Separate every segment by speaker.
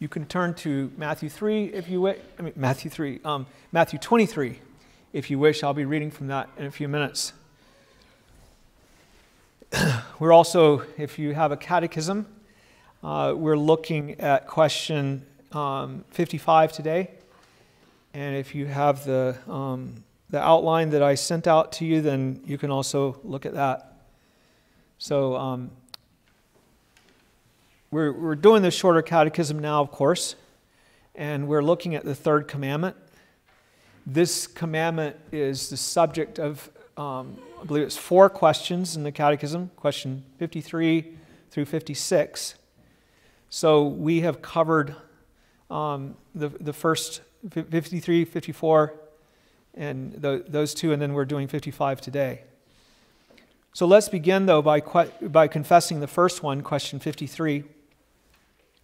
Speaker 1: You can turn to Matthew 3 if you wish. I mean, Matthew 3, um, Matthew 23 if you wish. I'll be reading from that in a few minutes. we're also, if you have a catechism, uh, we're looking at question um, 55 today. And if you have the, um, the outline that I sent out to you, then you can also look at that. So um, we're, we're doing the shorter catechism now, of course, and we're looking at the third commandment. This commandment is the subject of, um, I believe it's four questions in the catechism, question 53 through 56. So we have covered um, the, the first 53, 54, and the, those two, and then we're doing 55 today. So let's begin, though, by, by confessing the first one, question 53.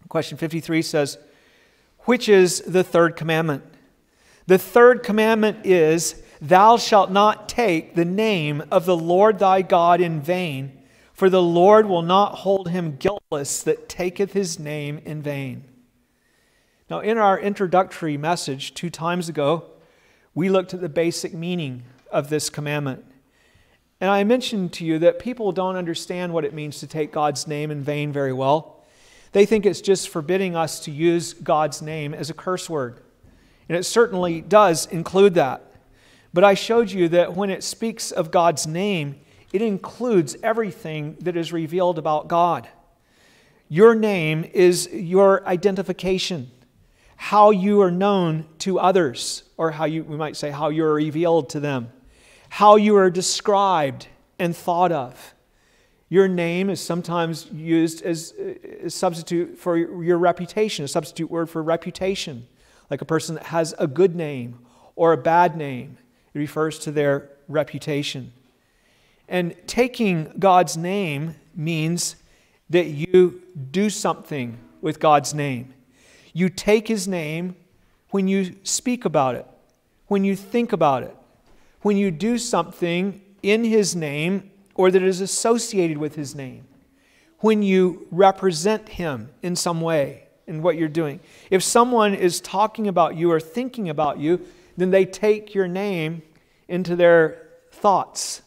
Speaker 1: Question 53 says, Which is the third commandment? The third commandment is, Thou shalt not take the name of the Lord thy God in vain, for the Lord will not hold him guiltless that taketh his name in vain. Now, in our introductory message two times ago, we looked at the basic meaning of this commandment. And I mentioned to you that people don't understand what it means to take God's name in vain very well. They think it's just forbidding us to use God's name as a curse word. And it certainly does include that. But I showed you that when it speaks of God's name, it includes everything that is revealed about God. Your name is your identification, how you are known to others, or how you, we might say, how you are revealed to them, how you are described and thought of. Your name is sometimes used as a substitute for your reputation, a substitute word for reputation, like a person that has a good name or a bad name. It refers to their reputation. And taking God's name means that you do something with God's name. You take His name when you speak about it, when you think about it, when you do something in His name or that is associated with his name when you represent him in some way in what you're doing. If someone is talking about you or thinking about you, then they take your name into their thoughts.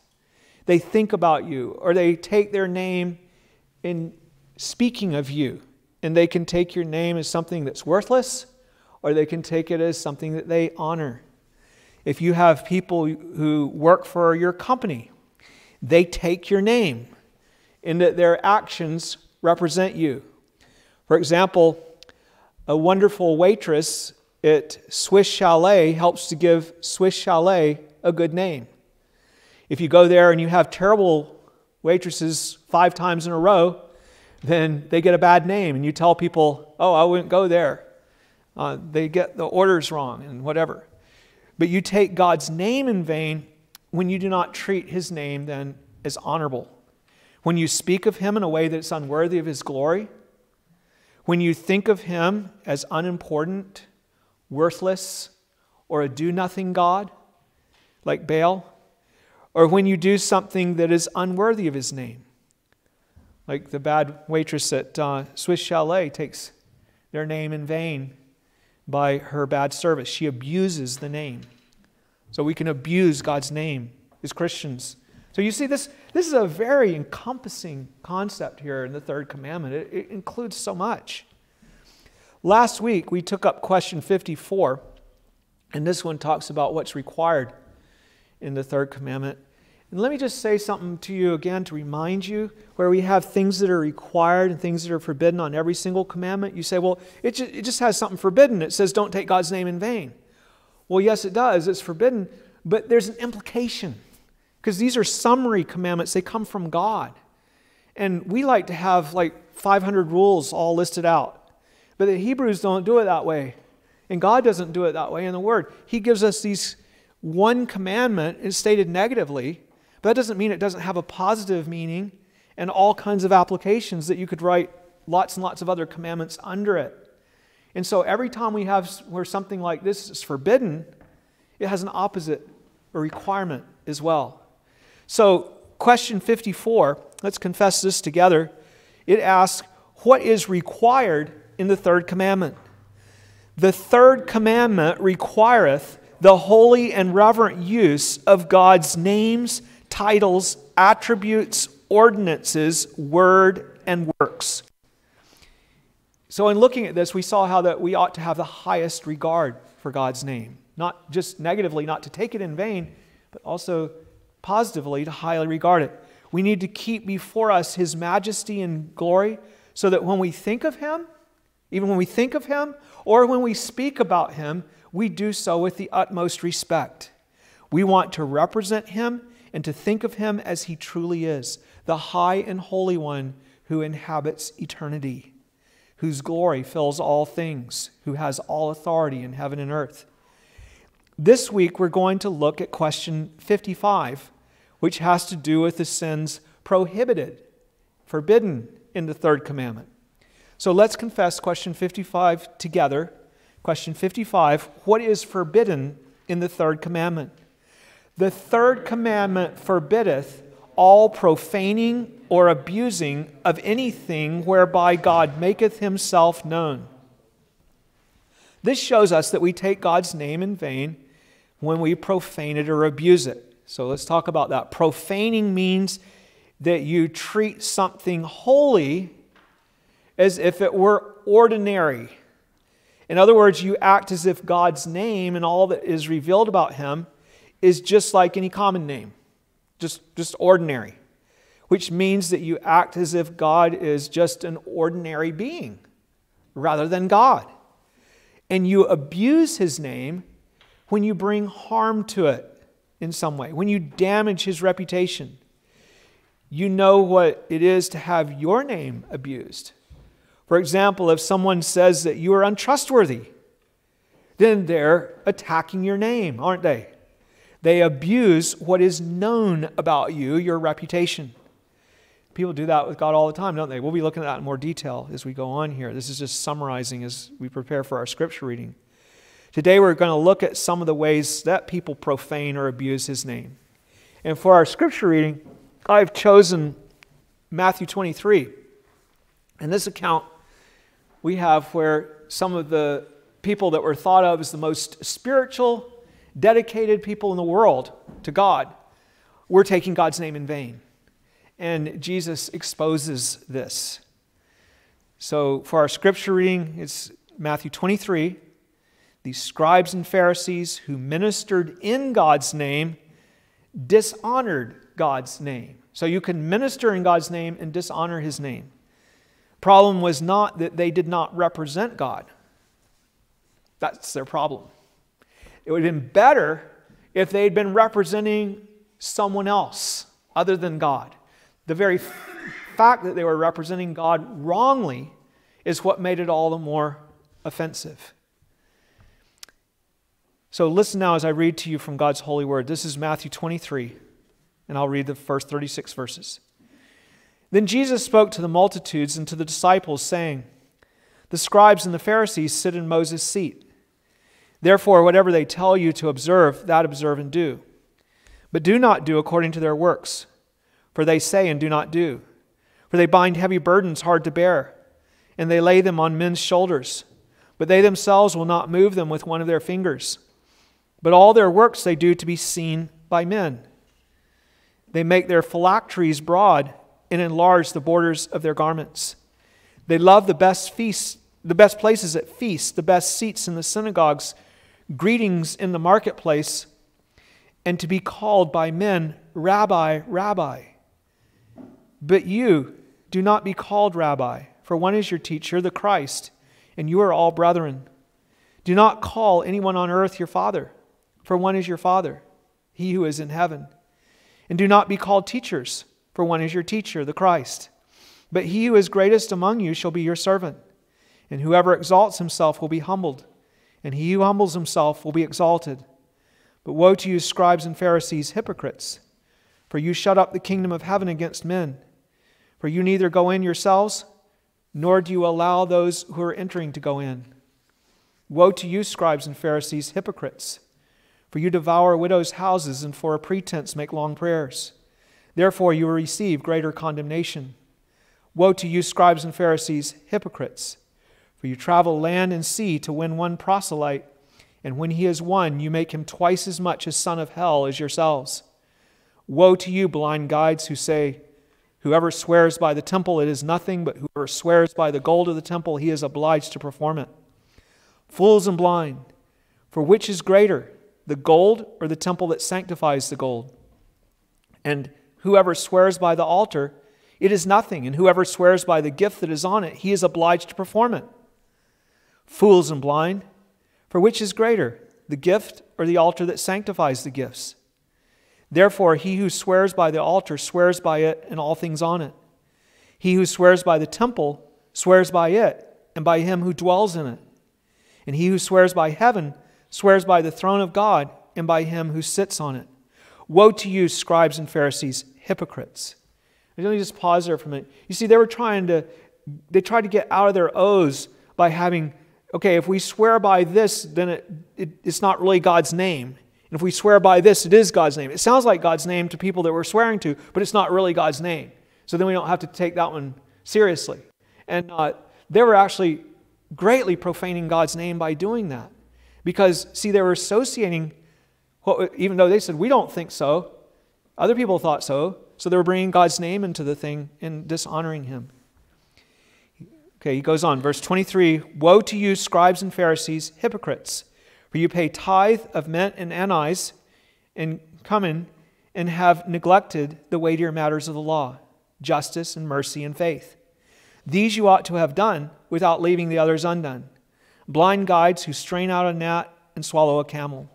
Speaker 1: They think about you, or they take their name in speaking of you. And they can take your name as something that's worthless, or they can take it as something that they honor. If you have people who work for your company they take your name in that their actions represent you. For example, a wonderful waitress at Swiss Chalet helps to give Swiss Chalet a good name. If you go there and you have terrible waitresses five times in a row, then they get a bad name, and you tell people, oh, I wouldn't go there. Uh, they get the orders wrong and whatever. But you take God's name in vain, when you do not treat his name then as honorable, when you speak of him in a way that's unworthy of his glory, when you think of him as unimportant, worthless, or a do nothing God, like Baal, or when you do something that is unworthy of his name, like the bad waitress at uh, Swiss Chalet takes their name in vain by her bad service. She abuses the name. So we can abuse God's name as Christians. So you see, this, this is a very encompassing concept here in the third commandment. It, it includes so much. Last week, we took up question 54, and this one talks about what's required in the third commandment. And let me just say something to you again to remind you where we have things that are required and things that are forbidden on every single commandment. You say, well, it just, it just has something forbidden. It says, don't take God's name in vain. Well, yes, it does. It's forbidden, but there's an implication because these are summary commandments, they come from God. And we like to have like 500 rules all listed out. But the Hebrews don't do it that way. And God doesn't do it that way in the Word. He gives us these one commandment is stated negatively, but that doesn't mean it doesn't have a positive meaning and all kinds of applications that you could write lots and lots of other commandments under it. And so every time we have where something like this is forbidden, it has an opposite, a requirement as well. So, question 54, let's confess this together. It asks, What is required in the third commandment. The third commandment requireth the holy and reverent use of God's names, titles, attributes, ordinances, word, and works. So, in looking at this, we saw how that we ought to have the highest regard for God's name. Not just negatively, not to take it in vain, but also positively to highly regard it. We need to keep before us His majesty and glory so that when we think of Him, even when we think of Him or when we speak about Him, we do so with the utmost respect. We want to represent Him and to think of Him as He truly is, the high and holy one who inhabits eternity, whose glory fills all things, who has all authority in heaven and earth. This week, we're going to look at question 55, which has to do with the sins prohibited, forbidden in the third commandment. So let's confess question 55 together. Question 55 What is forbidden in the third commandment? The third commandment forbiddeth all profaning or abusing of anything whereby God maketh himself known. This shows us that we take God's name in vain when we profane it or abuse it. So let's talk about that. Profaning means that you treat something holy as if it were ordinary. In other words, you act as if God's name and all that is revealed about him is just like any common name, just, just ordinary, which means that you act as if God is just an ordinary being rather than God. And you abuse his name when you bring harm to it in some way, when you damage his reputation. You know what it is to have your name abused. For example, if someone says that you are untrustworthy, then they're attacking your name, aren't they? They abuse what is known about you, your reputation. People do that with God all the time, don't they? We'll be looking at that in more detail as we go on here. This is just summarizing as we prepare for our scripture reading. Today we're going to look at some of the ways that people profane or abuse his name. And for our scripture reading, I've chosen Matthew 23. In this account, we have where some of the people that were thought of as the most spiritual, dedicated people in the world to God were taking God's name in vain. And Jesus exposes this. So for our scripture reading, it's Matthew 23 these scribes and Pharisees who ministered in God's name dishonored God's name. So you can minister in God's name and dishonor his name. Problem was not that they did not represent God. That's their problem. It would have been better if they had been representing someone else other than God. The very fact that they were representing God wrongly is what made it all the more offensive. So listen now as I read to you from God's holy word. This is Matthew 23, and I'll read the first 36 verses. Then Jesus spoke to the multitudes and to the disciples, saying, The scribes and the Pharisees sit in Moses' seat. Therefore, whatever they tell you to observe, that observe and do. But do not do according to their works, for they say and do not do. For they bind heavy burdens hard to bear, and they lay them on men's shoulders, but they themselves will not move them with one of their fingers. But all their works they do to be seen by men. They make their phylacteries broad and enlarge the borders of their garments. They love the best feasts, the best places at feasts, the best seats in the synagogues, greetings in the marketplace, and to be called by men, Rabbi, Rabbi. But you do not be called Rabbi, for one is your teacher, the Christ, and you are all brethren. Do not call anyone on earth your father for one is your Father, he who is in heaven. And do not be called teachers, for one is your teacher, the Christ. But he who is greatest among you shall be your servant. And whoever exalts himself will be humbled, and he who humbles himself will be exalted. But woe to you, scribes and Pharisees, hypocrites! For you shut up the kingdom of heaven against men. For you neither go in yourselves, nor do you allow those who are entering to go in. Woe to you, scribes and Pharisees, hypocrites! For you devour widows' houses and for a pretense make long prayers. Therefore, you will receive greater condemnation. Woe to you, scribes and Pharisees, hypocrites! For you travel land and sea to win one proselyte, and when he is won, you make him twice as much a son of hell as yourselves. Woe to you, blind guides, who say, Whoever swears by the temple, it is nothing, but whoever swears by the gold of the temple, he is obliged to perform it. Fools and blind, for which is greater, the gold or the temple that sanctifies the gold? And whoever swears by the altar, it is nothing, and whoever swears by the gift that is on it, he is obliged to perform it. Fools and blind, for which is greater, the gift or the altar that sanctifies the gifts? Therefore, he who swears by the altar swears by it and all things on it. He who swears by the temple swears by it and by him who dwells in it. And he who swears by heaven swears by the throne of God and by him who sits on it. Woe to you, scribes and Pharisees, hypocrites. Let me just pause there for a minute. You see, they were trying to, they tried to get out of their oaths by having, okay, if we swear by this, then it, it, it's not really God's name. And if we swear by this, it is God's name. It sounds like God's name to people that we're swearing to, but it's not really God's name. So then we don't have to take that one seriously. And uh, they were actually greatly profaning God's name by doing that. Because, see, they were associating, what, even though they said, we don't think so, other people thought so. So they were bringing God's name into the thing and dishonoring him. Okay, he goes on, verse 23 Woe to you, scribes and Pharisees, hypocrites! For you pay tithe of mint and anise and cumin, and have neglected the weightier matters of the law, justice and mercy and faith. These you ought to have done without leaving the others undone. Blind guides who strain out a gnat and swallow a camel.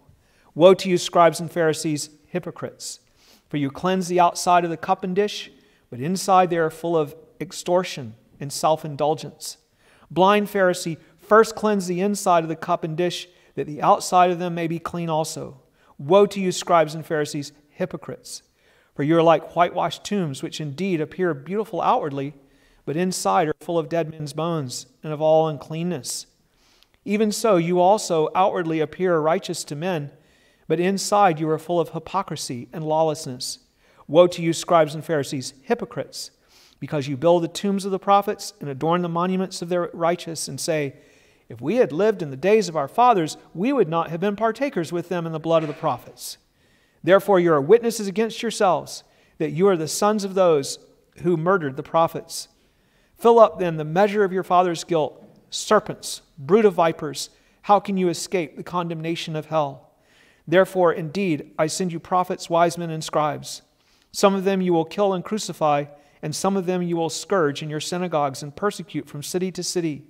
Speaker 1: Woe to you, scribes and Pharisees, hypocrites! For you cleanse the outside of the cup and dish, but inside they are full of extortion and self indulgence. Blind Pharisee, first cleanse the inside of the cup and dish that the outside of them may be clean also. Woe to you, scribes and Pharisees, hypocrites! For you are like whitewashed tombs, which indeed appear beautiful outwardly, but inside are full of dead men's bones and of all uncleanness. Even so, you also outwardly appear righteous to men, but inside you are full of hypocrisy and lawlessness. Woe to you, scribes and Pharisees, hypocrites! Because you build the tombs of the prophets and adorn the monuments of their righteous, and say, if we had lived in the days of our fathers, we would not have been partakers with them in the blood of the prophets. Therefore, you are witnesses against yourselves that you are the sons of those who murdered the prophets. Fill up then the measure of your father's guilt. Serpents, brood of vipers, how can you escape the condemnation of hell? Therefore, indeed, I send you prophets, wise men, and scribes. Some of them you will kill and crucify, and some of them you will scourge in your synagogues and persecute from city to city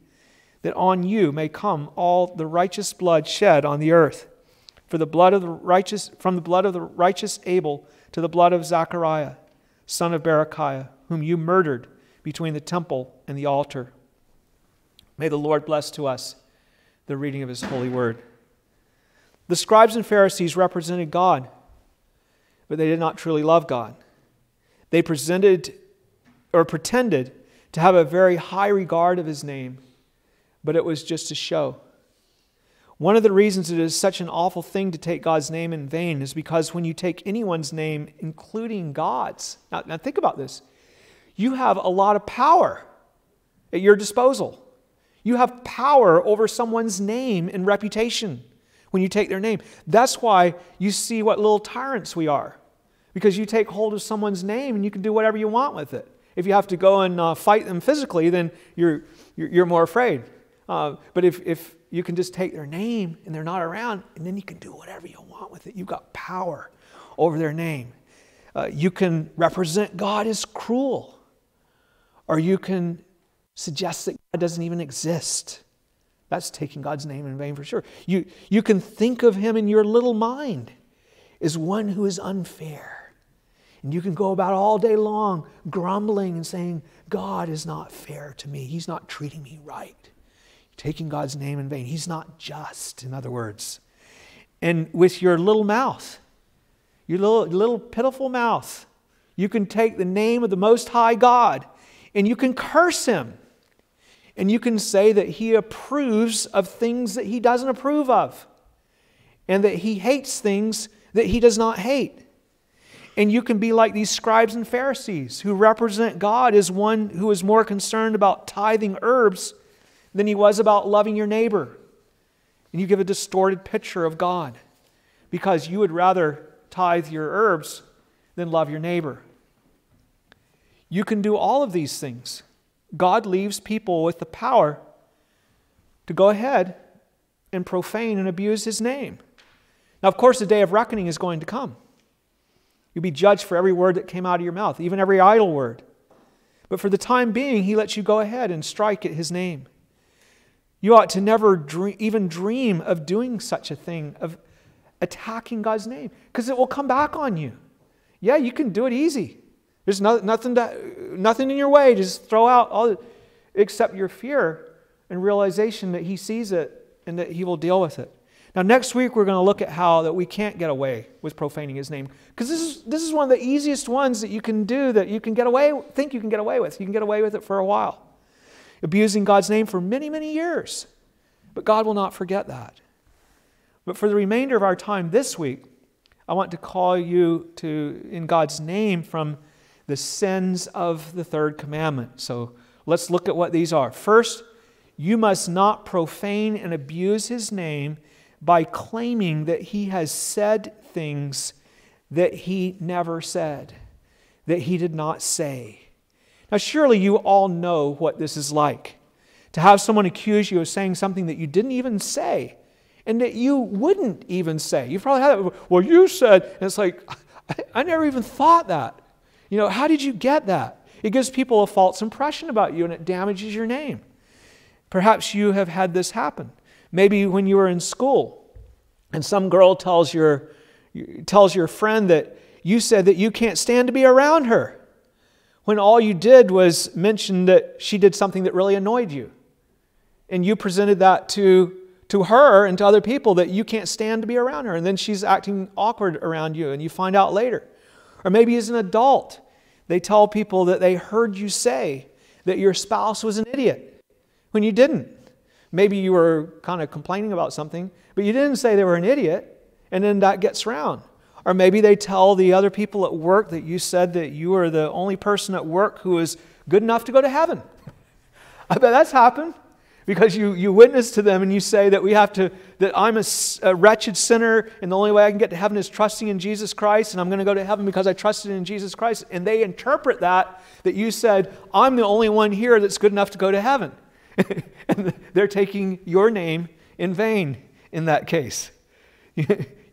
Speaker 1: that on you may come all the righteous blood shed on the earth. For the blood of the righteous, from the blood of the righteous Abel to the blood of Zechariah, son of Berechiah, whom you murdered between the temple and the altar. May the Lord bless to us the reading of his holy word. The scribes and Pharisees represented God, but they did not truly love God. They presented or pretended to have a very high regard of his name but it was just a show. One of the reasons it is such an awful thing to take God's name in vain is because when you take anyone's name, including God's, now, now think about this, you have a lot of power at your disposal. You have power over someone's name and reputation when you take their name. That's why you see what little tyrants we are, because you take hold of someone's name and you can do whatever you want with it. If you have to go and uh, fight them physically, then you're, you're, you're more afraid. Uh, but if, if you can just take their name and they're not around, and then you can do whatever you want with it, you've got power over their name. Uh, you can represent God as cruel, or you can suggest that God doesn't even exist. That's taking God's name in vain for sure. You, you can think of him in your little mind as one who is unfair. And you can go about all day long grumbling and saying, God is not fair to me. He's not treating me right taking God's name in vain. He's not just, in other words. And with your little mouth, your little, little pitiful mouth, you can take the name of the Most High God and you can curse him. And you can say that he approves of things that he doesn't approve of, and that he hates things that he does not hate. And you can be like these scribes and Pharisees who represent God as one who is more concerned about tithing herbs than he was about loving your neighbor. And you give a distorted picture of God because you would rather tithe your herbs than love your neighbor. You can do all of these things. God leaves people with the power to go ahead and profane and abuse his name. Now, of course, the day of reckoning is going to come. You'll be judged for every word that came out of your mouth, even every idle word. But for the time being, he lets you go ahead and strike at his name. You ought to never dream, even dream of doing such a thing, of attacking God's name, because it will come back on you. Yeah, you can do it easy. There's no, nothing, to, nothing in your way. Just throw out all, except your fear and realization that He sees it and that He will deal with it. Now, next week we're going to look at how that we can't get away with profaning His name, because this is this is one of the easiest ones that you can do that you can get away think you can get away with. You can get away with it for a while, abusing God's name for many many years, but God will not forget that. But for the remainder of our time this week, I want to call you to in God's name from the sins of the third commandment. So let's look at what these are. First, you must not profane and abuse his name by claiming that he has said things that he never said, that he did not say. Now, surely you all know what this is like to have someone accuse you of saying something that you didn't even say and that you wouldn't even say. You've probably had that. Well, you said, and it's like, I, I never even thought that. You know, how did you get that? It gives people a false impression about you and it damages your name. Perhaps you have had this happen. Maybe when you were in school and some girl tells your, tells your friend that you said that you can't stand to be around her when all you did was mention that she did something that really annoyed you. And you presented that to, to her and to other people that you can't stand to be around her. And then she's acting awkward around you and you find out later. Or maybe as an adult, they tell people that they heard you say that your spouse was an idiot when you didn't. Maybe you were kind of complaining about something, but you didn't say they were an idiot, and then that gets around. Or maybe they tell the other people at work that you said that you are the only person at work who is good enough to go to heaven. I bet that's happened because you, you witness to them and you say that we have to that i'm a, a, wretched sinner and the only way i can get to heaven is trusting in jesus christ and i'm going to go to heaven because i trusted in jesus christ. And they interpret that that you said i'm the only one here that's good enough to go to heaven. And they're taking your name in vain in that case. You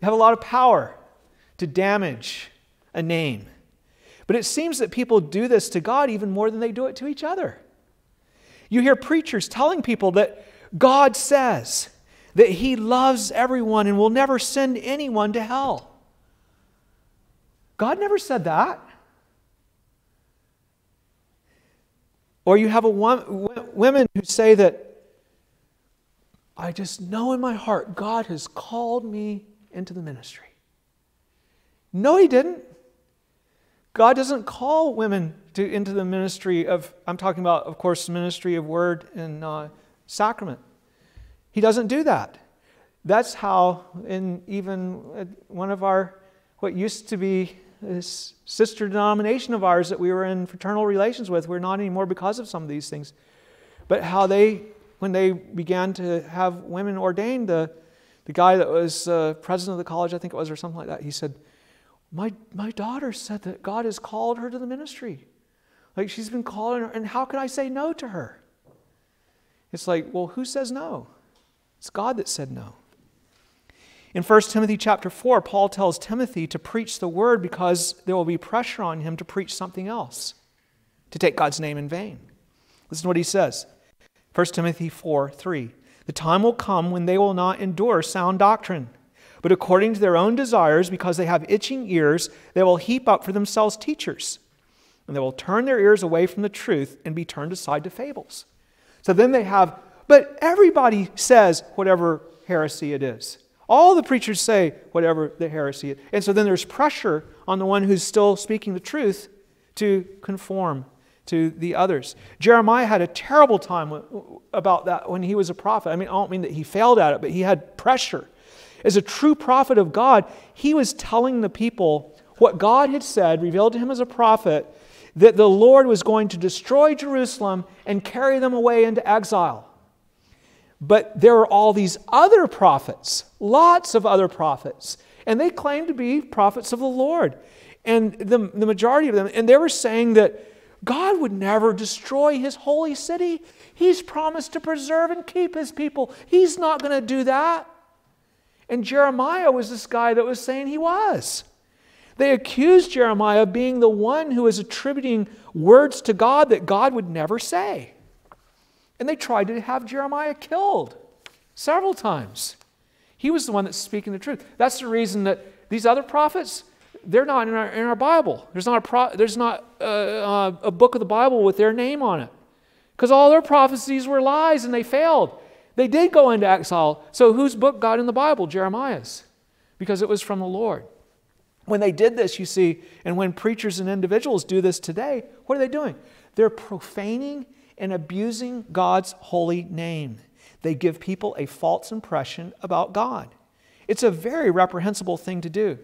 Speaker 1: have a lot of power to damage a name but it seems that people do this to god even more than they do it to each other you hear preachers telling people that God says that He loves everyone and will never send anyone to hell. God never said that. Or you have a women who say that I just know in my heart God has called me into the ministry. No, He didn't. God doesn't call women to, into the ministry of, I'm talking about, of course, ministry of word and uh, sacrament. He doesn't do that. That's how, in even one of our, what used to be this sister denomination of ours that we were in fraternal relations with, we're not anymore because of some of these things. But how they, when they began to have women ordained, the, the guy that was uh, president of the college, I think it was, or something like that, he said, my, my daughter said that God has called her to the ministry. Like she's been calling her, and how could I say no to her? It's like, well, who says no? It's God that said no. In 1 Timothy chapter 4, Paul tells Timothy to preach the word because there will be pressure on him to preach something else, to take God's name in vain. Listen to what he says 1 Timothy 4 3. The time will come when they will not endure sound doctrine but according to their own desires, because they have itching ears, they will heap up for themselves teachers. And they will turn their ears away from the truth and be turned aside to fables. So then they have, but everybody says whatever heresy it is. All the preachers say whatever the heresy is. And so then there's pressure on the one who's still speaking the truth to conform to the others. Jeremiah had a terrible time about that when he was a prophet. I mean, I don't mean that he failed at it, but he had pressure as a true prophet of God, he was telling the people what God had said, revealed to him as a prophet, that the Lord was going to destroy Jerusalem and carry them away into exile. But there were all these other prophets, lots of other prophets, and they claimed to be prophets of the Lord. And the, the majority of them, and they were saying that God would never destroy his holy city. He's promised to preserve and keep his people. He's not going to do that. And Jeremiah was this guy that was saying he was. They accused Jeremiah of being the one who was attributing words to God that God would never say. And they tried to have Jeremiah killed several times. He was the one that's speaking the truth. That's the reason that these other prophets, they're not in our, in our Bible. There's not, a, pro, there's not a, uh, a book of the Bible with their name on it. Because all their prophecies were lies and they failed. They did go into exile. So whose book got in the Bible? Jeremiah's. Because it was from the Lord. When they did this, you see, and when preachers and individuals do this today, what are they doing? They're profaning and abusing God's holy name. They give people a false impression about God. It's a very reprehensible thing to do.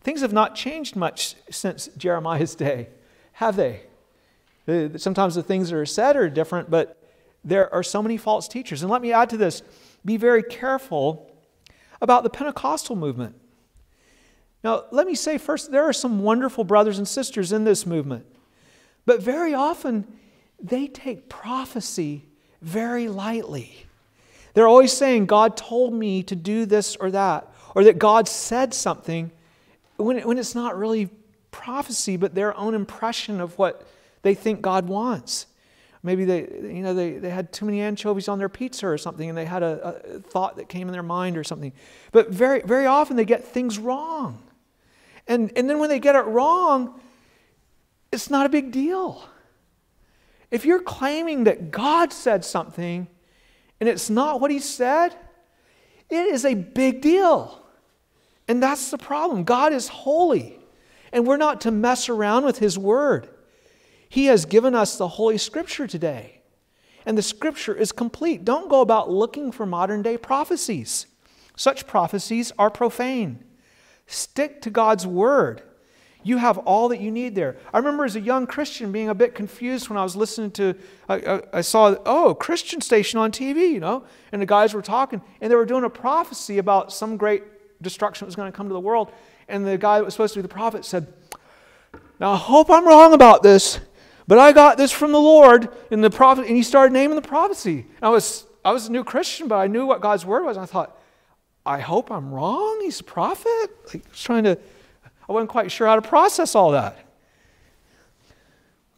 Speaker 1: Things have not changed much since Jeremiah's day, have they? Uh, sometimes the things that are said are different, but there are so many false teachers. And let me add to this be very careful about the Pentecostal movement. Now, let me say first, there are some wonderful brothers and sisters in this movement, but very often they take prophecy very lightly. They're always saying, God told me to do this or that, or that God said something when, when it's not really prophecy, but their own impression of what they think God wants. Maybe they, you know, they, they had too many anchovies on their pizza or something, and they had a, a thought that came in their mind or something. But very, very often they get things wrong. And, and then when they get it wrong, it's not a big deal. If you're claiming that God said something and it's not what He said, it is a big deal. And that's the problem. God is holy, and we're not to mess around with His Word. He has given us the Holy Scripture today, and the Scripture is complete. Don't go about looking for modern day prophecies. Such prophecies are profane. Stick to God's word. You have all that you need there. I remember as a young Christian being a bit confused when I was listening to, I, I, saw, oh, Christian station on TV, you know, and the guys were talking, and they were doing a prophecy about some great destruction that was going to come to the world. And the guy that was supposed to be the prophet said, Now I hope I'm wrong about this, but I got this from the Lord in the prophet, and he started naming the prophecy. And I was I was a new Christian, but I knew what God's word was. And I thought, I hope I'm wrong. He's a prophet. Like, I was trying to, I wasn't quite sure how to process all that.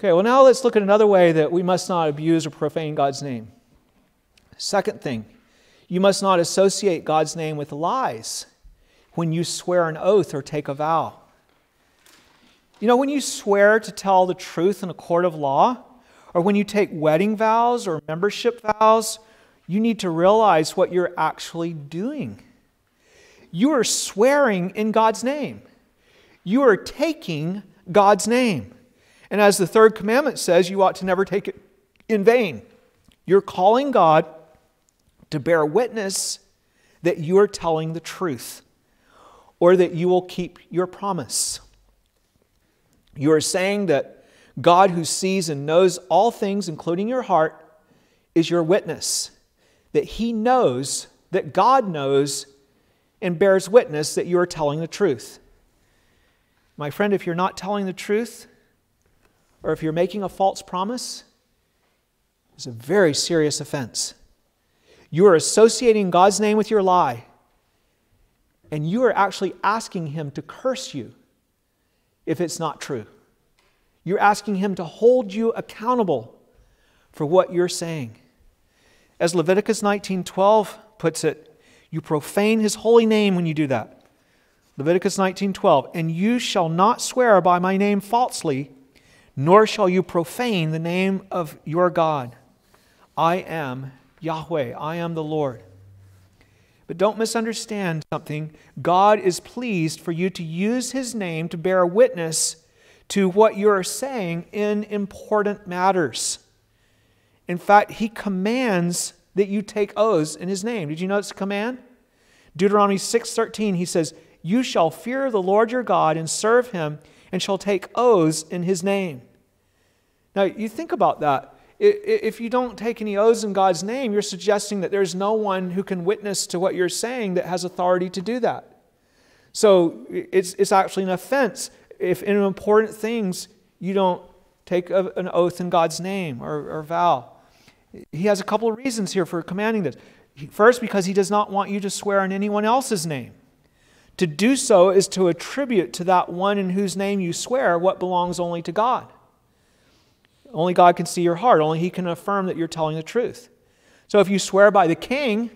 Speaker 1: Okay, well, now let's look at another way that we must not abuse or profane God's name. Second thing, you must not associate God's name with lies when you swear an oath or take a vow. You know, when you swear to tell the truth in a court of law, or when you take wedding vows or membership vows, you need to realize what you're actually doing you are swearing in God's name. You are taking God's name. And as the third commandment says, you ought to never take it in vain. You're calling God to bear witness that you are telling the truth or that you will keep your promise. You are saying that God, who sees and knows all things, including your heart, is your witness, that He knows, that God knows and bears witness that you are telling the truth. My friend, if you're not telling the truth, or if you're making a false promise, it's a very serious offense. You are associating God's name with your lie, and you are actually asking Him to curse you if it's not true. You're asking Him to hold you accountable for what you're saying. As Leviticus 19:12 puts it, you profane his holy name when you do that. Leviticus 19:12, "And you shall not swear by my name falsely, nor shall you profane the name of your God. I am Yahweh, I am the Lord." But don't misunderstand something. God is pleased for you to use his name to bear witness to what you are saying in important matters. In fact, he commands that you take oaths in his name. Did you know it's a command? Deuteronomy 6:13 he says, "You shall fear the Lord your God and serve him and shall take oaths in his name." Now, you think about that. If you don't take any oaths in God's name, you're suggesting that there's no one who can witness to what you're saying that has authority to do that. So it's, it's actually an offense if in important things you don't take a, an oath in God's name or, or vow. He has a couple of reasons here for commanding this. First, because he does not want you to swear in anyone else's name. To do so is to attribute to that one in whose name you swear what belongs only to God. Only God can see your heart. Only He can affirm that you're telling the truth. So if you swear by the king,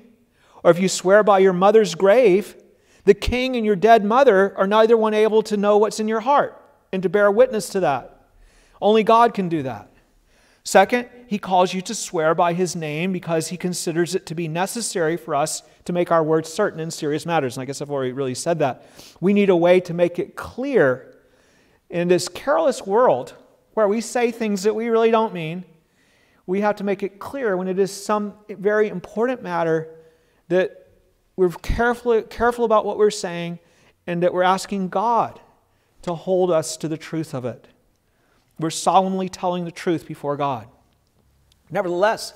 Speaker 1: or if you swear by your mother's grave, the king and your dead mother are neither one able to know what's in your heart and to bear witness to that. Only God can do that. Second, he calls you to swear by his name because he considers it to be necessary for us to make our words certain in serious matters. And I guess I've already really said that. We need a way to make it clear in this careless world where we say things that we really don't mean. We have to make it clear when it is some very important matter that we're careful, careful about what we're saying and that we're asking God to hold us to the truth of it. We're solemnly telling the truth before God. Nevertheless,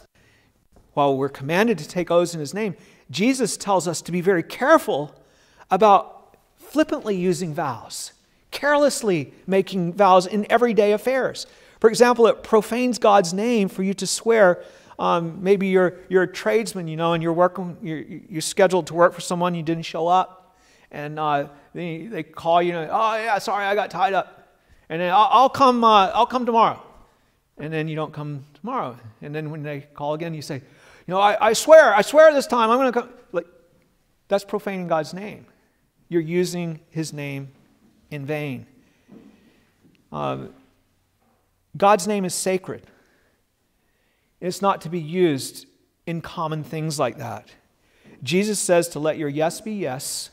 Speaker 1: while we're commanded to take oaths in His name, Jesus tells us to be very careful about flippantly using vows, carelessly making vows in everyday affairs. For example, it profanes God's name for you to swear. Um, maybe you're, you're a tradesman, you know, and you're working, you're, you're scheduled to work for someone, you didn't show up, and uh, they, they call you, and, oh, yeah, sorry, I got tied up and then I'll, I'll come. Uh, I'll come tomorrow, and then you don't come tomorrow, and then when they call again, you say, you know, I, I swear, I swear this time I'm going to come. Like, that's profaning God's name. You're using His name in vain. Um, God's name is sacred. It's not to be used in common things like that. Jesus says to let your yes be yes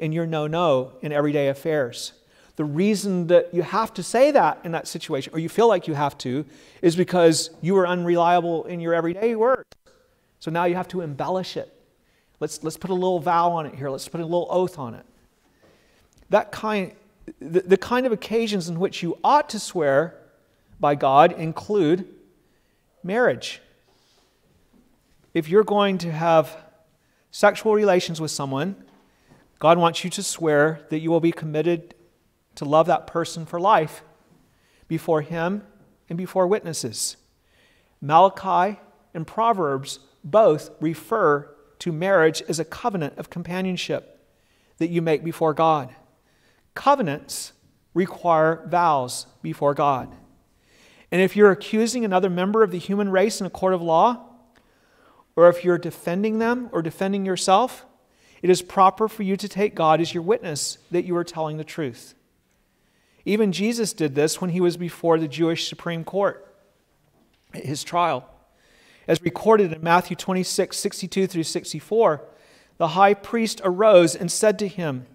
Speaker 1: and your no, no in everyday affairs. The reason that you have to say that in that situation, or you feel like you have to, is because you are unreliable in your everyday words. So now you have to embellish it. Let's, let's put a little vow on it here. Let's put a little oath on it. That kind, the, the kind of occasions in which you ought to swear by God include marriage. If you're going to have sexual relations with someone, God wants you to swear that you will be committed to love that person for life before Him and before witnesses. Malachi and Proverbs both refer to marriage as a covenant of companionship that you make before God. Covenants require vows before God. And if you're accusing another member of the human race in a court of law, or if you're defending them or defending yourself, it is proper for you to take God as your witness that you are telling the truth. Even Jesus did this when he was before the Jewish Supreme Court, his trial. As recorded in Matthew 26, 62 through 64, the high priest arose and said to him,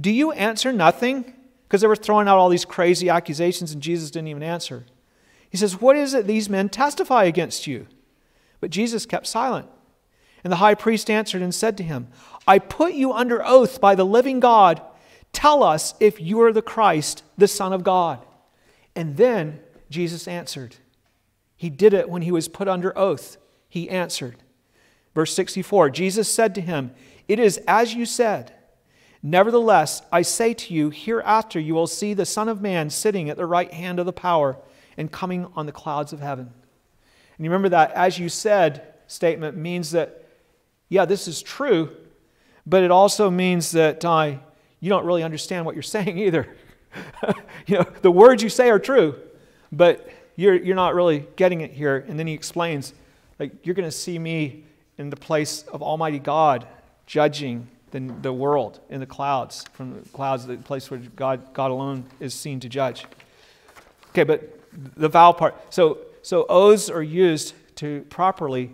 Speaker 1: Do you answer nothing? Because they were throwing out all these crazy accusations and Jesus didn't even answer. He says, What is it these men testify against you? But Jesus kept silent. And the high priest answered and said to him, I put you under oath by the living God Tell us if you are the Christ, the Son of God. And then Jesus answered. He did it when he was put under oath. He answered. Verse 64 Jesus said to him, It is as you said. Nevertheless, I say to you, hereafter you will see the Son of Man sitting at the right hand of the power and coming on the clouds of heaven. And you remember that as you said statement means that, yeah, this is true, but it also means that uh, you don't really understand what you're saying either. you know, the words you say are true, but you're, you're not really getting it here. And then he explains, like, you're going to see me in the place of Almighty God judging the, the world in the clouds, from the clouds, the place where God, God alone is seen to judge. Okay, but the vow part. So, so oaths are used to properly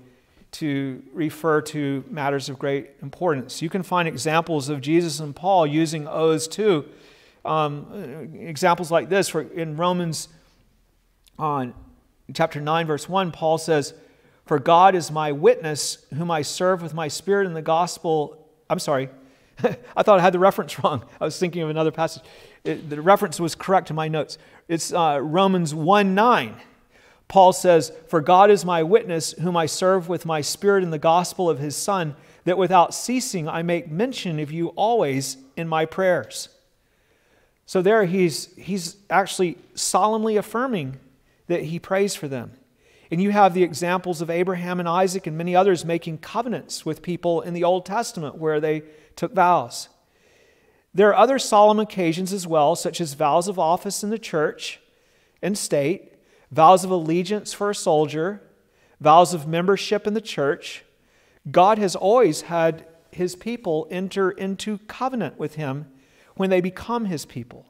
Speaker 1: to refer to matters of great importance. You can find examples of Jesus and Paul using oaths too. Um, examples like this for in Romans on chapter 9 verse 1 Paul says for God is my witness whom I serve with my spirit in the gospel I'm sorry. I thought I had the reference wrong. I was thinking of another passage. It, the reference was correct in my notes. It's uh, Romans 1 9 Paul says, For God is my witness, whom I serve with my spirit in the gospel of his Son, that without ceasing I make mention of you always in my prayers. So there he's, he's actually solemnly affirming that he prays for them. And you have the examples of Abraham and Isaac and many others making covenants with people in the Old Testament where they took vows. There are other solemn occasions as well, such as vows of office in the church and state, vows of allegiance for a soldier, vows of membership in the church. God has always had his people enter into covenant with him when they become his people.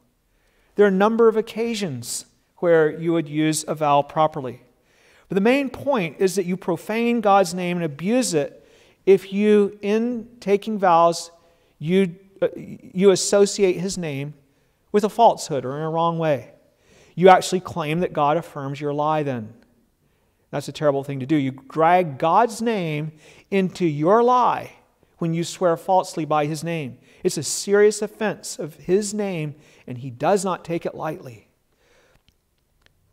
Speaker 1: There are a number of occasions where you would use a vow properly. But the main point is that you profane God's name and abuse it if you, in taking vows, you, uh, you associate his name with a falsehood or in a wrong way. You actually claim that God affirms your lie, then. That's a terrible thing to do. You drag God's name into your lie when you swear falsely by his name. It's a serious offense of his name, and he does not take it lightly.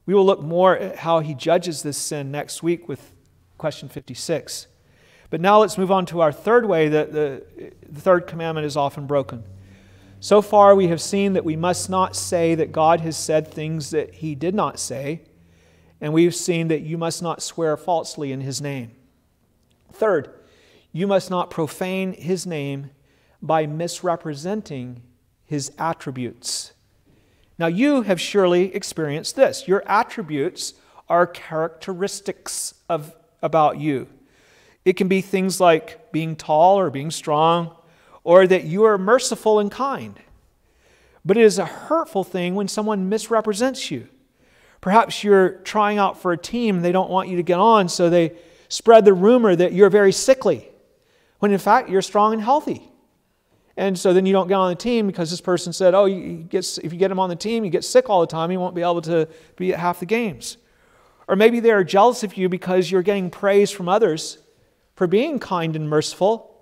Speaker 1: We will look more at how he judges this sin next week with question 56. But now let's move on to our third way that the, the third commandment is often broken. So far, we have seen that we must not say that God has said things that he did not say, and we've seen that you must not swear falsely in his name. Third, you must not profane his name by misrepresenting his attributes. Now, you have surely experienced this. Your attributes are characteristics of, about you. It can be things like being tall or being strong, or that you are merciful and kind. But it is a hurtful thing when someone misrepresents you. Perhaps you're trying out for a team, they don't want you to get on, so they spread the rumor that you're very sickly, when in fact you're strong and healthy. And so then you don't get on the team because this person said, oh, you get, if you get him on the team, you get sick all the time, he won't be able to be at half the games. Or maybe they are jealous of you because you're getting praise from others for being kind and merciful.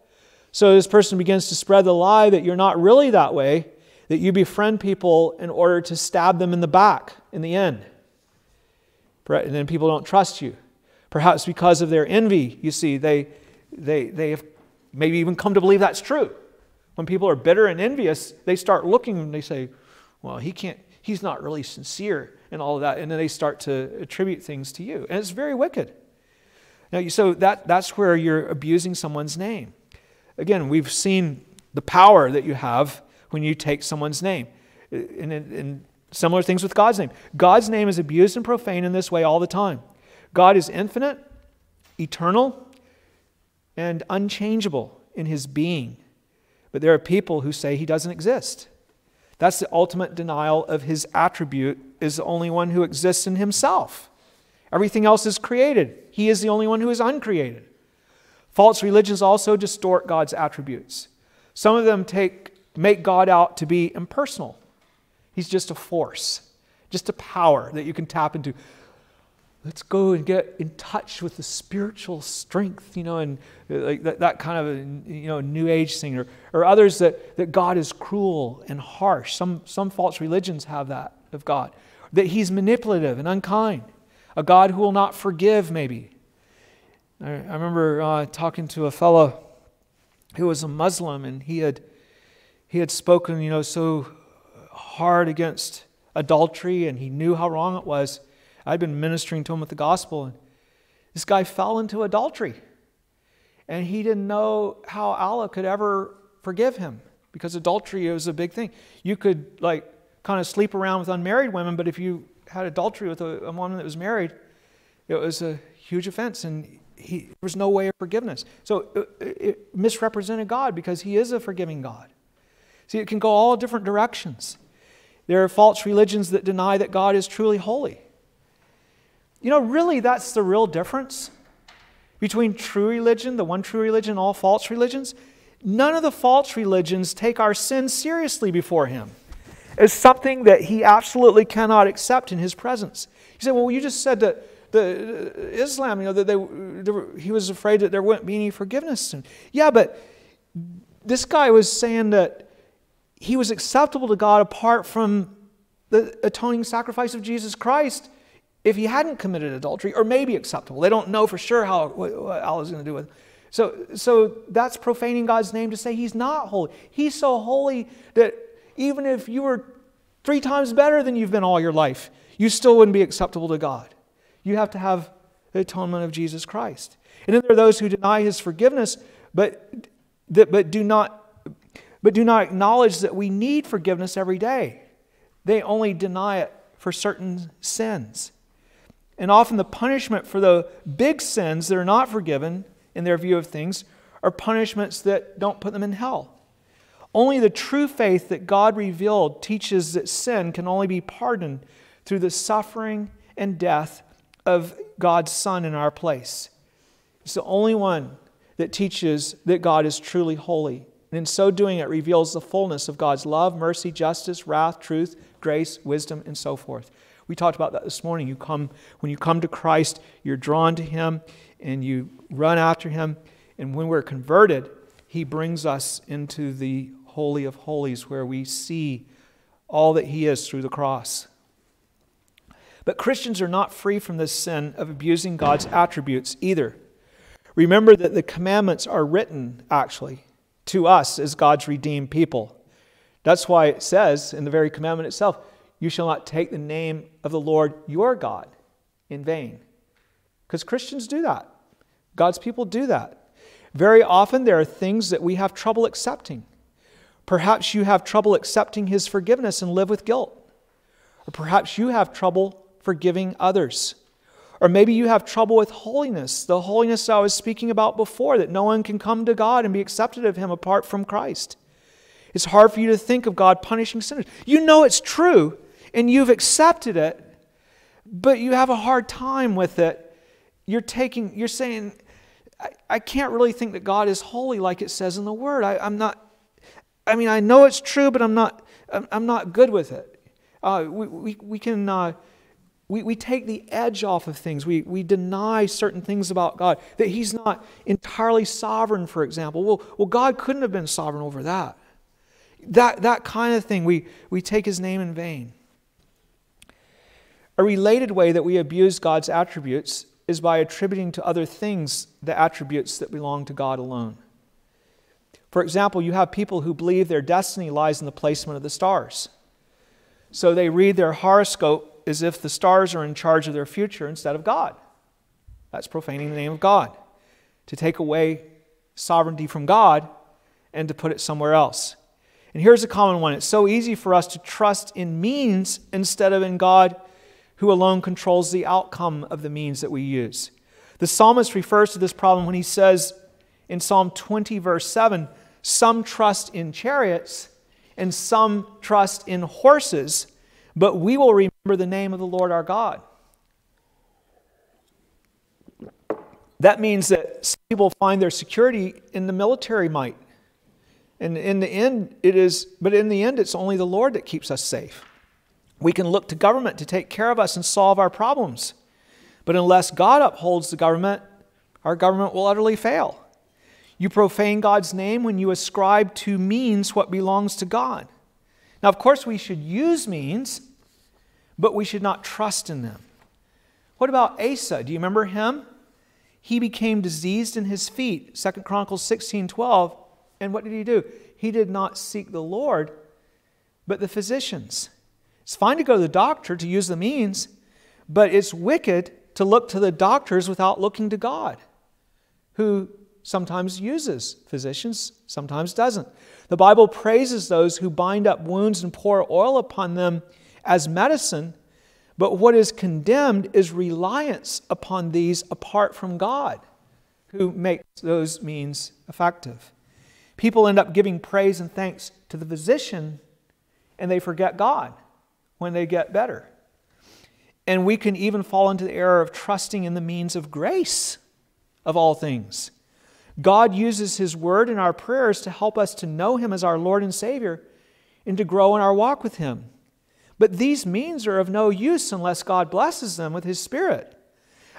Speaker 1: So this person begins to spread the lie that you're not really that way, that you befriend people in order to stab them in the back in the end. And then people don't trust you. Perhaps because of their envy, you see, they, they, they have maybe even come to believe that's true. When people are bitter and envious, they start looking and they say, well, he can't, he's not really sincere and all of that. And then they start to attribute things to you. And it's very wicked. Now, so that, that's where you're abusing someone's name. Again, we've seen the power that you have when you take someone's name. And, and similar things with God's name. God's name is abused and profane in this way all the time. God is infinite, eternal, and unchangeable in his being. But there are people who say he doesn't exist. That's the ultimate denial of his attribute, is the only one who exists in himself. Everything else is created. He is the only one who is uncreated. False religions also distort God's attributes. Some of them take, make God out to be impersonal. He's just a force, just a power that you can tap into let's go and get in touch with the spiritual strength, you know, and uh, like that, that kind of, you know, new age thing. Or, or others that, that God is cruel and harsh. Some, some false religions have that of God. That he's manipulative and unkind. A God who will not forgive, maybe. I, I remember uh, talking to a fellow who was a Muslim and he had, he had spoken, you know, so hard against adultery and he knew how wrong it was. I'd been ministering to him with the gospel, and this guy fell into adultery. And he didn't know how Allah could ever forgive him because adultery was a big thing. You could, like, kind of sleep around with unmarried women, but if you had adultery with a, a woman that was married, it was a huge offense, and he, there was no way of forgiveness. So it, it misrepresented God because He is a forgiving God. See, it can go all different directions. There are false religions that deny that God is truly holy. You know, really, that's the real difference between true religion, the one true religion, and all false religions. None of the false religions take our sin seriously before Him as something that He absolutely cannot accept in His presence. You say, well, you just said that the uh, Islam, you know, that they, they he was afraid that there wouldn't be any forgiveness. Yeah, but this guy was saying that he was acceptable to God apart from the atoning sacrifice of Jesus Christ if he hadn't committed adultery, or maybe acceptable. They don't know for sure how what, is going to do with. It. So, so that's profaning God's name to say he's not holy. He's so holy that even if you were three times better than you've been all your life, you still wouldn't be acceptable to God. You have to have the atonement of Jesus Christ. And then there are those who deny his forgiveness, but, that, but, do not, but do not acknowledge that we need forgiveness every day. They only deny it for certain sins. And often the punishment for the big sins that are not forgiven in their view of things are punishments that don't put them in hell. Only the true faith that God revealed teaches that sin can only be pardoned through the suffering and death of God's Son in our place. It's the only one that teaches that God is truly holy. And in so doing, it reveals the fullness of God's love, mercy, justice, wrath, truth, grace, wisdom, and so forth. We talked about that this morning. You come, when you come to Christ, you're drawn to Him and you run after Him. And when we're converted, He brings us into the Holy of Holies where we see all that He is through the cross. But Christians are not free from this sin of abusing God's attributes either. Remember that the commandments are written, actually, to us as God's redeemed people. That's why it says in the very commandment itself, you shall not take the name of the Lord your God in vain. Because Christians do that. God's people do that. Very often there are things that we have trouble accepting. Perhaps you have trouble accepting His forgiveness and live with guilt. Or perhaps you have trouble forgiving others. Or maybe you have trouble with holiness, the holiness I was speaking about before, that no one can come to God and be accepted of Him apart from Christ. It's hard for you to think of God punishing sinners. You know it's true, and you've accepted it, but you have a hard time with it. You're taking, you're saying, I, I can't really think that God is holy like it says in the Word. I, am not, I mean, I know it's true, but I'm not, I'm, I'm not good with it. Uh, we, we, we can, uh, we, we take the edge off of things. We, we deny certain things about God, that He's not entirely sovereign, for example. Well, well God couldn't have been sovereign over that. That, that kind of thing, we, we take His name in vain. A related way that we abuse God's attributes is by attributing to other things the attributes that belong to God alone. For example, you have people who believe their destiny lies in the placement of the stars. So they read their horoscope as if the stars are in charge of their future instead of God. That's profaning the name of God. To take away sovereignty from God and to put it somewhere else. And here's a common one it's so easy for us to trust in means instead of in God who alone controls the outcome of the means that we use. The psalmist refers to this problem when he says in Psalm 20, verse 7 some trust in chariots and some trust in horses, but we will remember the name of the Lord our God. That means that some people find their security in the military might. And in the end, it is, but in the end, it's only the Lord that keeps us safe. We can look to government to take care of us and solve our problems. But unless God upholds the government, our government will utterly fail. You profane God's name when you ascribe to means what belongs to God. Now, of course, we should use means, but we should not trust in them. What about Asa? Do you remember him? He became diseased in his feet, 2 Chronicles 16 12. And what did he do? He did not seek the Lord, but the physicians. It's fine to go to the doctor to use the means, but it's wicked to look to the doctors without looking to God, who sometimes uses physicians, sometimes doesn't. The Bible praises those who bind up wounds and pour oil upon them as medicine, but what is condemned is reliance upon these apart from God, who makes those means effective. People end up giving praise and thanks to the physician, and they forget God when they get better. And we can even fall into the error of trusting in the means of grace of all things. God uses His Word and our prayers to help us to know Him as our Lord and Savior and to grow in our walk with Him. But these means are of no use unless God blesses them with His Spirit.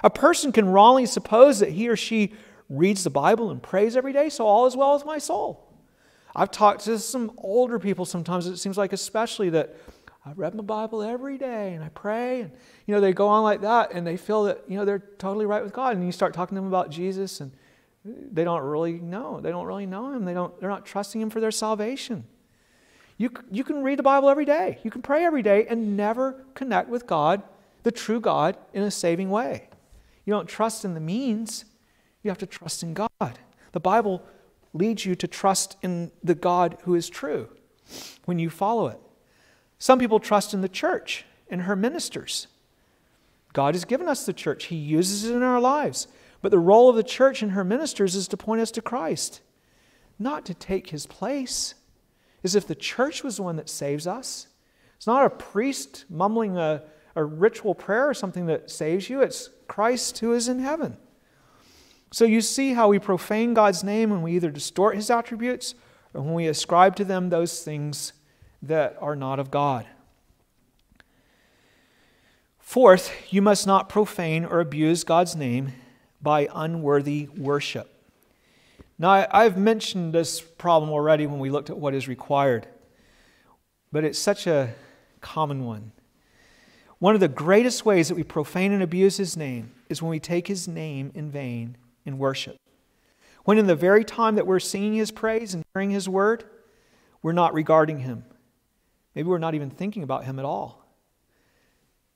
Speaker 1: A person can wrongly suppose that he or she reads the Bible and prays every day, so all is well with my soul. I've talked to some older people sometimes, it seems like especially that I read my Bible every day and I pray. And, you know, they go on like that and they feel that, you know, they're totally right with God. And you start talking to them about Jesus and they don't really know. They don't really know Him. They don't, they're not trusting Him for their salvation. You, you can read the Bible every day. You can pray every day and never connect with God, the true God, in a saving way. You don't trust in the means, you have to trust in God. The Bible leads you to trust in the God who is true when you follow it. Some people trust in the church and her ministers. God has given us the church, He uses it in our lives. But the role of the church and her ministers is to point us to Christ, not to take His place. As if the church was the one that saves us. It's not a priest mumbling a, a ritual prayer or something that saves you, it's Christ who is in heaven. So you see how we profane God's name when we either distort His attributes or when we ascribe to them those things that are not of God. Fourth, you must not profane or abuse God's name by unworthy worship. Now, I've mentioned this problem already when we looked at what is required, but it's such a common one. One of the greatest ways that we profane and abuse His name is when we take His name in vain in worship. When, in the very time that we're singing His praise and hearing His word, we're not regarding Him. Maybe we're not even thinking about Him at all.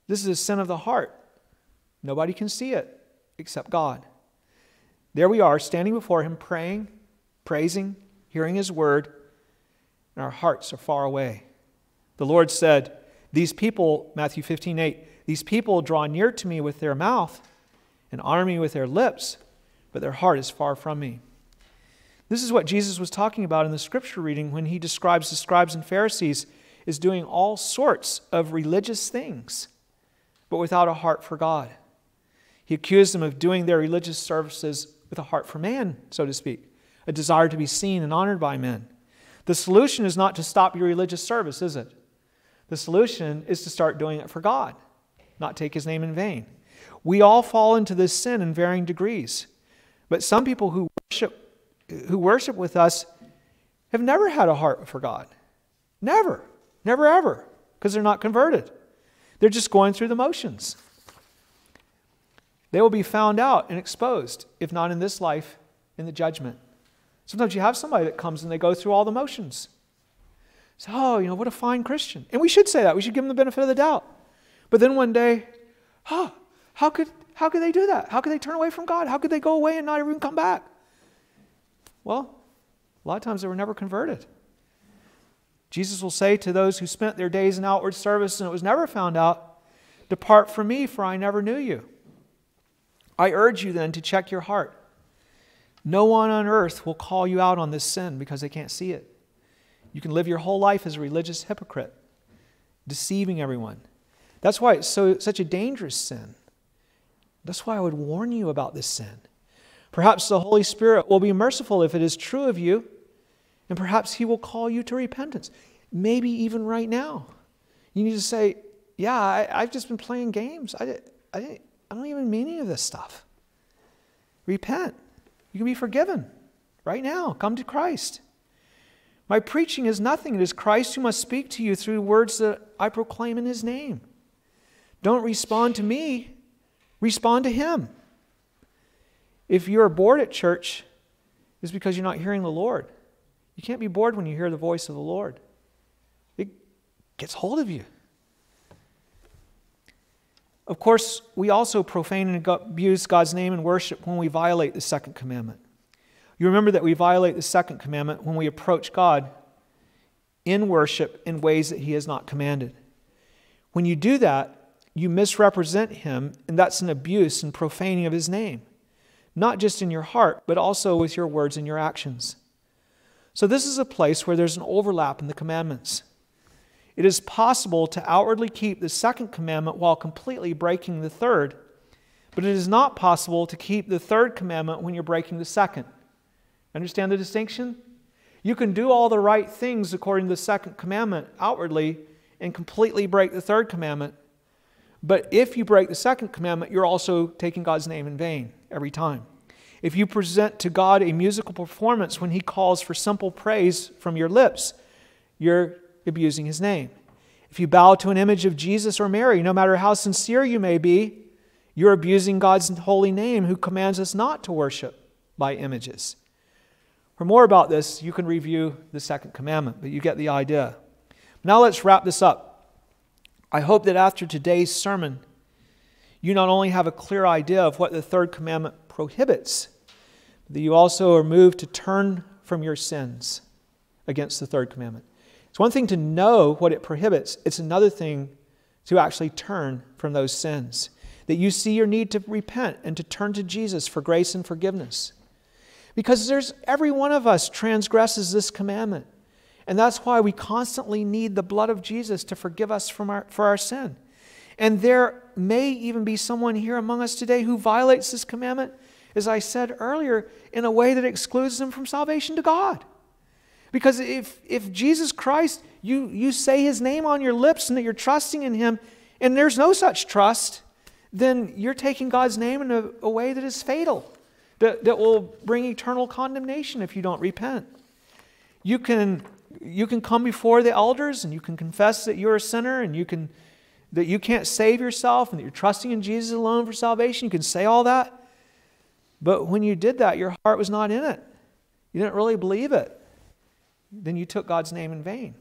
Speaker 1: This is a sin of the heart. Nobody can see it except God. There we are, standing before Him, praying, praising, hearing His word, and our hearts are far away. The Lord said, These people, Matthew 15, 8, these people draw near to me with their mouth and honor me with their lips, but their heart is far from me. This is what Jesus was talking about in the scripture reading when he describes the scribes and Pharisees is doing all sorts of religious things, but without a heart for God. He accused them of doing their religious services with a heart for man, so to speak, a desire to be seen and honored by men. The solution is not to stop your religious service, is it? The solution is to start doing it for God, not take his name in vain. We all fall into this sin in varying degrees. But some people who worship who worship with us have never had a heart for God. Never. Never ever, because they're not converted. They're just going through the motions. They will be found out and exposed, if not in this life, in the judgment. Sometimes you have somebody that comes and they go through all the motions. So, oh, you know, what a fine Christian. And we should say that. We should give them the benefit of the doubt. But then one day, oh, how could, how could they do that? How could they turn away from God? How could they go away and not even come back? Well, a lot of times they were never converted. Jesus will say to those who spent their days in outward service and it was never found out, Depart from me, for I never knew you. I urge you then to check your heart. No one on earth will call you out on this sin because they can't see it. You can live your whole life as a religious hypocrite, deceiving everyone. That's why it's so, such a dangerous sin. That's why I would warn you about this sin. Perhaps the Holy Spirit will be merciful if it is true of you and perhaps He will call you to repentance. Maybe even right now. You need to say, Yeah, I, have just been playing games. I, I, I don't even mean any of this stuff. Repent. You can be forgiven right now. Come to Christ. My preaching is nothing. It is Christ who must speak to you through words that I proclaim in His name. Don't respond to me, respond to Him. If you're bored at church, it's because you're not hearing the Lord. You can't be bored when you hear the voice of the Lord, it gets hold of you. Of course, we also profane and abuse God's name in worship when we violate the second commandment. You remember that we violate the second commandment when we approach God in worship in ways that He has not commanded. When you do that, you misrepresent Him, and that's an abuse and profaning of His name, not just in your heart, but also with your words and your actions. So, this is a place where there's an overlap in the commandments. It is possible to outwardly keep the second commandment while completely breaking the third, but it is not possible to keep the third commandment when you're breaking the second. Understand the distinction? You can do all the right things according to the second commandment outwardly and completely break the third commandment. But if you break the second commandment, you're also taking God's name in vain every time. If you present to God a musical performance when He calls for simple praise from your lips, you're abusing His name. If you bow to an image of Jesus or Mary, no matter how sincere you may be, you're abusing God's holy name, who commands us not to worship by images. For more about this, you can review the second commandment, but you get the idea. Now let's wrap this up. I hope that after today's sermon, you not only have a clear idea of what the third commandment prohibits, that you also are moved to turn from your sins against the third commandment. It's one thing to know what it prohibits, it's another thing to actually turn from those sins. That you see your need to repent and to turn to Jesus for grace and forgiveness. Because there's every one of us transgresses this commandment. And that's why we constantly need the blood of Jesus to forgive us from our, for our sin. And there may even be someone here among us today who violates this commandment, as I said earlier, in a way that excludes them from salvation to God. Because if, if Jesus Christ, you, you say his name on your lips and that you're trusting in him, and there's no such trust, then you're taking God's name in a, a way that is fatal, that, that will bring eternal condemnation if you don't repent. You can, you can come before the elders and you can confess that you're a sinner and you can that you can't save yourself and that you're trusting in Jesus alone for salvation. You can say all that. But when you did that, your heart was not in it. You didn't really believe it then you took God's name in vain.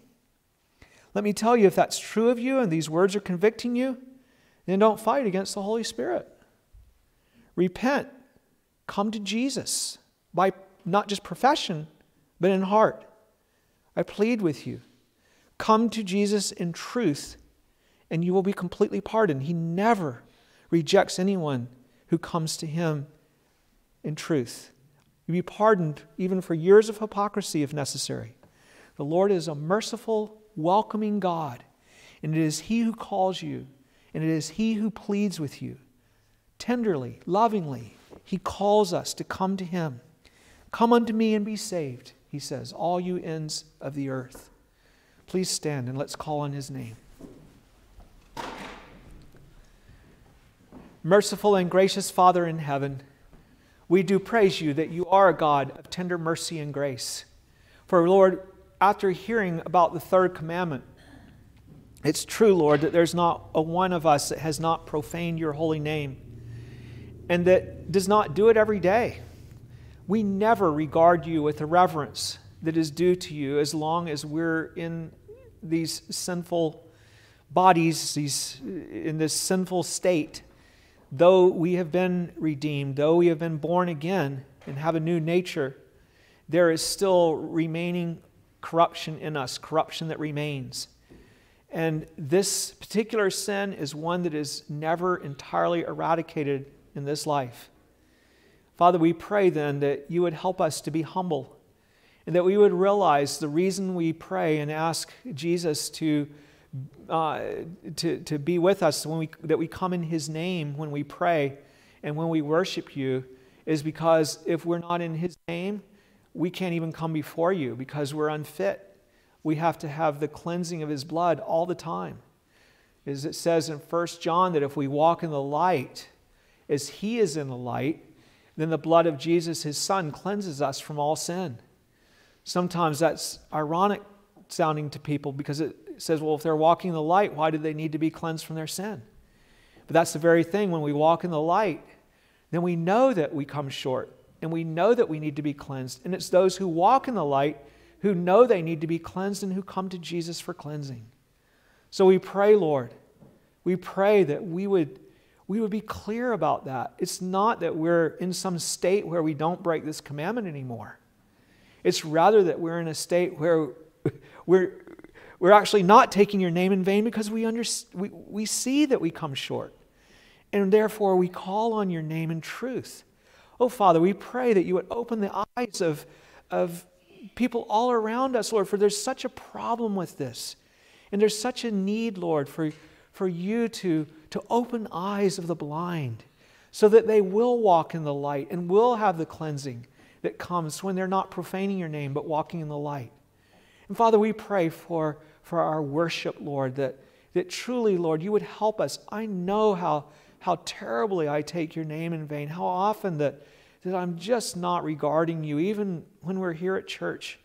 Speaker 1: Let me tell you, if that's true of you and these words are convicting you, then don't fight against the Holy Spirit. Repent. Come to Jesus by not just profession, but in heart. I plead with you. Come to Jesus in truth, and you will be completely pardoned. He never rejects anyone who comes to him in truth. You'll be pardoned even for years of hypocrisy if necessary. The Lord is a merciful, welcoming God, and it is He who calls you, and it is He who pleads with you. Tenderly, lovingly, He calls us to come to Him. Come unto me and be saved, He says, all you ends of the earth. Please stand and let's call on His name. Merciful and gracious Father in heaven, we do praise you that you are a God of tender mercy and grace. For, Lord, after hearing about the third commandment, it's true, Lord, that there's not a one of us that has not profaned your holy name and that does not do it every day. We never regard you with the reverence that is due to you as long as we're in these sinful bodies, these, in this sinful state. Though we have been redeemed, though we have been born again and have a new nature, there is still remaining corruption in us, corruption that remains. And this particular sin is one that is never entirely eradicated in this life. Father, we pray then that you would help us to be humble and that we would realize the reason we pray and ask Jesus to, uh, to, to be with us when we, that we come in his name when we pray and when we worship you is because if we're not in his name, we can't even come before you because we're unfit. We have to have the cleansing of his blood all the time. As it says in 1 John that if we walk in the light as he is in the light, then the blood of Jesus, his son, cleanses us from all sin. Sometimes that's ironic sounding to people because says, well, if they're walking in the light, why do they need to be cleansed from their sin? But that's the very thing. When we walk in the light, then we know that we come short and we know that we need to be cleansed. And it's those who walk in the light who know they need to be cleansed and who come to Jesus for cleansing. So we pray, Lord, we pray that we would, we would be clear about that. It's not that we're in some state where we don't break this commandment anymore. It's rather that we're in a state where we're, we're actually not taking your name in vain because we, under, we, we see that we come short. And therefore, we call on your name in truth. Oh, Father, we pray that you would open the eyes of, of people all around us, Lord, for there's such a problem with this. And there's such a need, Lord, for, for you to, to open eyes of the blind so that they will walk in the light and will have the cleansing that comes when they're not profaning your name but walking in the light. And Father, we pray for, for our worship, Lord, that, that truly, Lord, you would help us. I know how how terribly I take your name in vain, how often that, that I'm just not regarding you, even when we're here at church.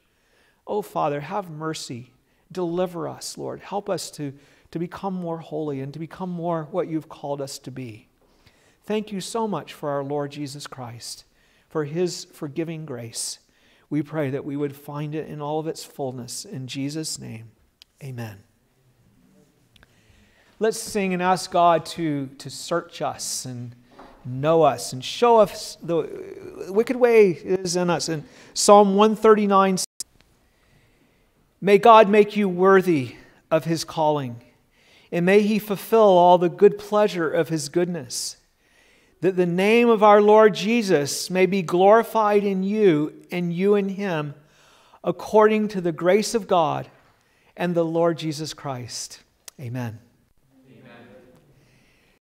Speaker 1: Oh, Father, have mercy. Deliver us, Lord. Help us to, to become more holy and to become more what you've called us to be. Thank you so much for our Lord Jesus Christ, for his forgiving grace. We pray that we would find it in all of its fullness. In Jesus' name, amen. Let's sing and ask God to, to search us and know us and show us the wicked way is in us. In Psalm 139, may God make you worthy of his calling, and may he fulfill all the good pleasure of his goodness, that the name of our Lord Jesus may be glorified in you and you in him, according to the grace of God and the Lord Jesus Christ. Amen.